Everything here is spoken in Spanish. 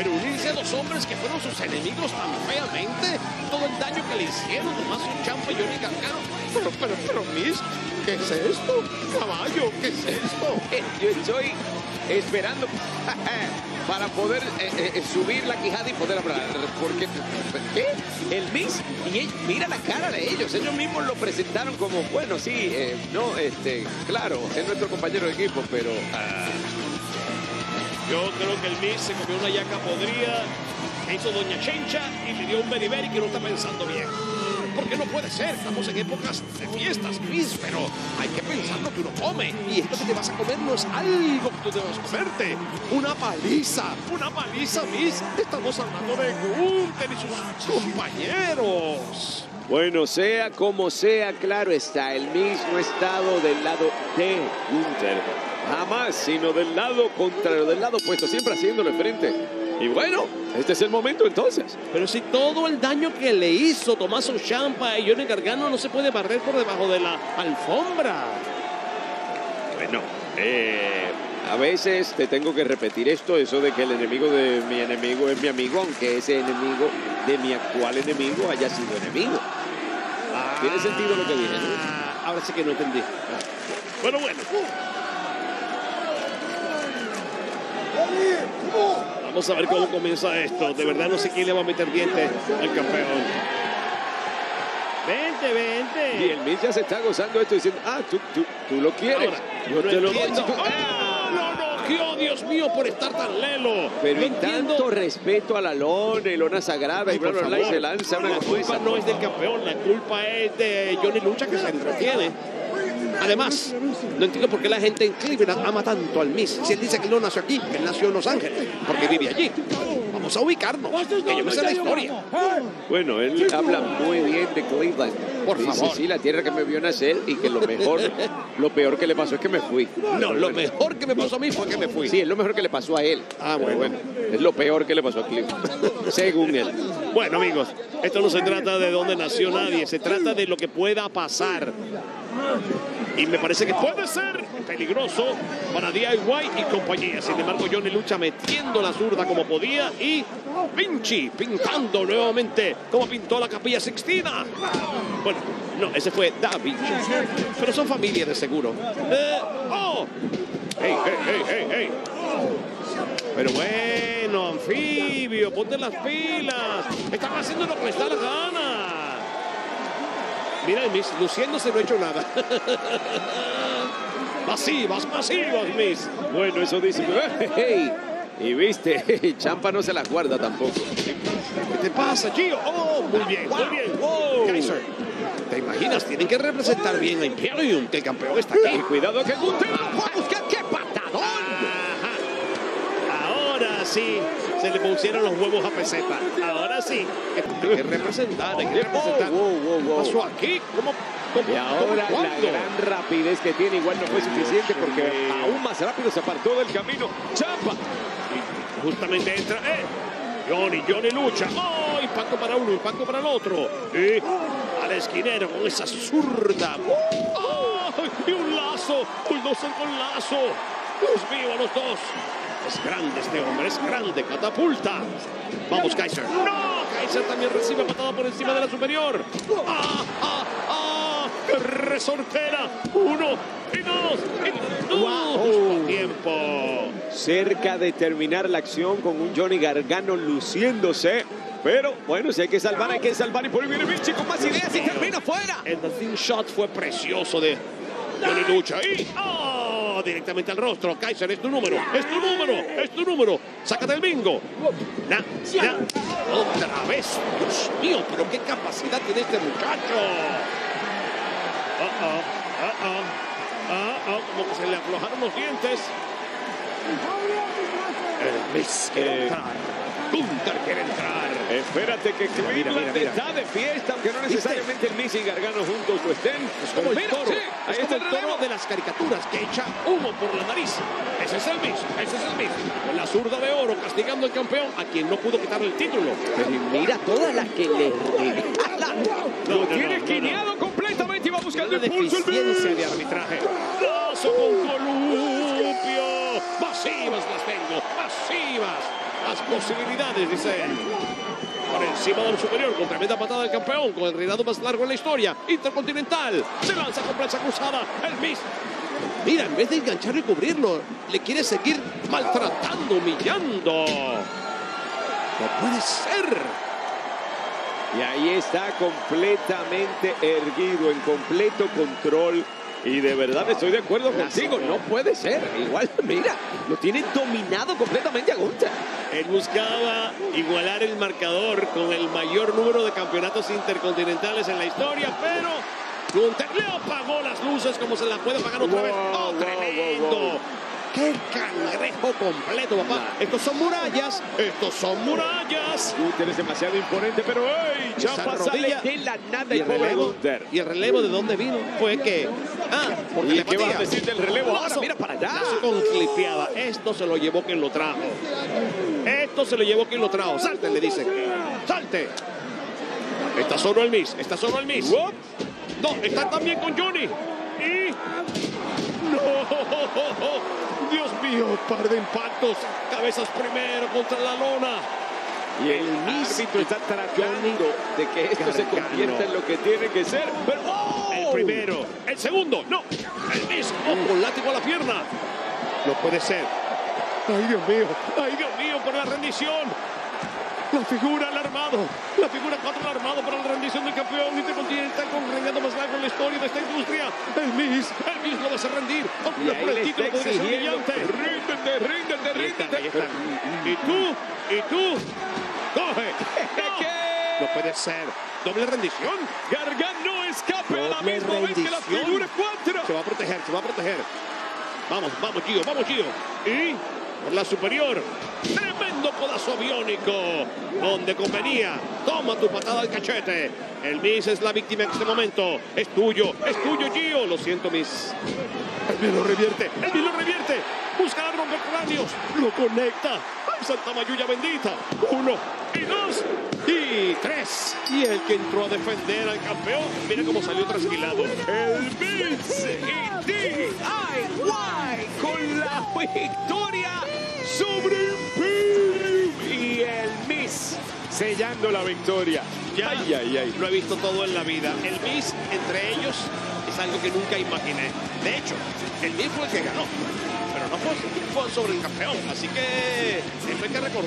Pero unirse a dos hombres que fueron sus enemigos tan feamente, todo el daño que le hicieron, Tomás Champa y Johnny Gargano. Pero, pero, pero, Miss, ¿qué es esto? Caballo, ¿qué es esto? Yo estoy esperando para poder eh, eh, eh, subir la quijada y poder hablar. Porque, ¿qué? El Miss, y mira la cara de ellos. Ellos mismos lo presentaron como, bueno, sí, no, este, claro, es nuestro compañero de equipo, pero... Ah. Yo creo que el Miss se comió una yaca podrida, hizo Doña Chencha y le dio un beriberi que no está pensando bien porque no puede ser. Estamos en épocas de fiestas, Miss, pero hay que pensar lo que uno come. Y esto que te vas a comer no es algo que tú debes comerte. Una paliza, una paliza, Miss. Estamos hablando de Gunther y sus compañeros. Bueno, sea como sea, claro está, el mismo estado del lado de Gunther. Jamás, sino del lado contrario, del lado opuesto, siempre haciéndole frente y bueno, este es el momento entonces. Pero si todo el daño que le hizo Tomaso Champa y Johnny Gargano no se puede barrer por debajo de la alfombra. Bueno, eh, a veces te tengo que repetir esto, eso de que el enemigo de mi enemigo es mi amigo, aunque ese enemigo de mi actual enemigo haya sido enemigo. ¿Tiene sentido lo que dije? Ah, ahora sí que no entendí. Bueno, bueno. Vamos a ver cómo comienza esto. De verdad no sé quién le va a meter dientes al campeón. Vente, vente. Y el Miz ya se está gozando esto diciendo, ah, tú, tú, tú lo quieres. yo te lo doy. ¡Ah! ¡Lo noqueó, Dios mío, por estar tan lelo! Pero no tanto respeto a la lona y lona sagrada y bla, bla, bla, y se lanza una La culpa no es del campeón, la culpa es de Johnny Lucha que se entretiene. Además, no entiendo por qué la gente en Cleveland ama tanto al Miss. Si él dice que no nació aquí, él nació en Los Ángeles, porque vive allí. Vamos a ubicarnos, que yo me sé la historia. Bueno, él habla muy bien de Cleveland. Por favor. Sí, la tierra que me vio nacer y que lo mejor, lo peor que le pasó es que me fui. No, lo mejor que me pasó a mí fue que me fui. Sí, es lo mejor que le pasó a él. Ah, bueno, bueno. Es lo peor que le pasó a Cleveland, según él. Bueno, amigos, esto no se trata de dónde nació nadie, se trata de lo que pueda pasar. Y me parece que puede ser peligroso para DIY y compañía. Sin embargo, Johnny lucha metiendo la zurda como podía y Vinci pintando nuevamente como pintó la capilla Sixtina. Bueno, no, ese fue Da Vinci. Pero son familia de seguro. Eh, ¡Oh! ¡Hey, hey, hey! Pero bueno, anfibio, ponte las pilas. Están haciendo lo que les da la gana. Mira Miss, luciéndose no ha hecho nada. masivas, masivas, Miss. Bueno, eso dice. Hey, y viste, Champa no se la guarda tampoco. ¿Qué te pasa, Gio? Oh, muy bien, muy bien. Wow. Kaiser. ¿Te imaginas? Tienen que representar bien a Imperium, que el campeón está aquí. Cuidado que Gunther ¡Qué patadón! Sí se le pusieron los huevos a peseta. Ahora sí, hay que representar, hay que representar. ¿Qué pasó aquí? ¿Cómo? y ahora la gran rapidez que tiene igual no fue suficiente porque aún más rápido se apartó del camino. ¡Champa! justamente entra. ¡Eh! Johnny, Johnny lucha. ¡Oh! Impacto para uno, impacto para el otro. Y al esquinero con esa zurda. ¡Oh! Y un lazo. Bulldozer con lazo. Dios mío, a los dos. Es grande este hombre, es grande, catapulta. Vamos, Kaiser. ¡No! Kaiser también recibe patada por encima de la superior. ¡Ah, ah, ah! ¡Qué resortera! Uno y dos y wow. tiempo. Cerca de terminar la acción con un Johnny Gargano luciéndose. Pero bueno, si hay que salvar, hay que salvar. Y por ahí viene Vinci con más ideas y termina fuera. El shot fue precioso de Johnny Lucha. Y directamente al rostro. Kaiser, es tu número, es tu número, es tu número. Sácate el bingo. Na, na. Otra vez. Dios mío, pero qué capacidad tiene este muchacho. Uh -oh, uh -oh, uh -oh, como que se le aflojaron los dientes. El Miss quiere entrar. Gunther quiere entrar. Espérate que Cleveland está de fiesta, aunque no necesariamente el Miss y Gargano juntos lo estén. Es como el toro. es como el toro de las caricaturas que echa por la nariz. Ese es el Miss, ese es el Miss. Con la zurda de oro castigando al campeón a quien no pudo quitarle el título. Pero mira todas las que le regala. lo tiene esquineado completamente y va buscando el pulso el de arbitraje. Lazo con columpio. Masivas las tengo, masivas. las posibilidades, dice él. Por encima del superior, con tremenda patada del campeón, con el reinado más largo en la historia, Intercontinental. Se lanza con plancha cruzada, el Miss. Mira, en vez de engancharlo y cubrirlo, le quiere seguir maltratando, humillando. No puede ser. Y ahí está completamente erguido, en completo control. Y de verdad estoy de acuerdo contigo, no puede ser. Igual, mira, lo tiene dominado completamente a Gunter. Él buscaba igualar el marcador con el mayor número de campeonatos intercontinentales en la historia, pero Gunther le apagó las luces como se las puede apagar otra vez. ¡Oh, wow, tremendo! wow. ¡Qué cangrejo completo, papá! Estos son murallas, estos son murallas. Gunter es demasiado imponente, pero ¡ey! Esa Chapa sale rodilla de la nada y el relevo, Gunter. y el relevo de dónde vino fue que ah porque ¿Y le qué vas a decir del relevo ahora? Mira para allá. Con clipeada esto se lo llevó quien lo trajo esto se lo llevó quien lo trajo salte le dicen salte está solo el Miss está solo el Miss What? No está también con Johnny y no Dios mío par de impactos cabezas primero contra la lona Y el Miss árbitro está tratando de que esto se convierta en lo que tiene que ser. Pero ¡oh! El primero, el segundo, no, el mismo con látigo a la pierna. No puede ser. Ay, Dios mío, ay, Dios mío, por la rendición. La figura alarmado, la figura 4 alarmado para la rendición del campeón intercontinental con el reinado más largo en la historia de esta industria. El Miss, el Miss lo va a rendir. Aunque no por el título podría ser brillante. Ríndete, ríndete, ríndete. Y tú, y tú, coge. No, ¿Qué? no puede ser. Doble rendición. Gargano escape a la Doble misma vez que la rendición. figura 4. Se va a proteger, se va a proteger. Vamos, vamos, Gio, vamos, Gio. Y por la superior. Tremendo codazo aviónico. Donde convenía. Toma tu patada al cachete. El Miss es la víctima en este momento. Es tuyo, es tuyo, Gio. Lo siento, Miss. El Miss lo revierte, el Miss lo revierte. Busca a romper cráneos. Lo conecta. ¡Ay, Santa Mayuya bendita! Uno y dos y tres. Y el que entró a defender al campeón. Mira cómo salió trasquilado. El Miz y DIY con la victoria sobre Imperium. Y el Miz sellando la victoria. Ya Ay, ay, ay. lo he visto todo en la vida. El Miss entre ellos es algo que nunca imaginé. De hecho, el Miss fue el que ganó. Pero no fue, fue sobre el campeón. Así que eso hay que recordar.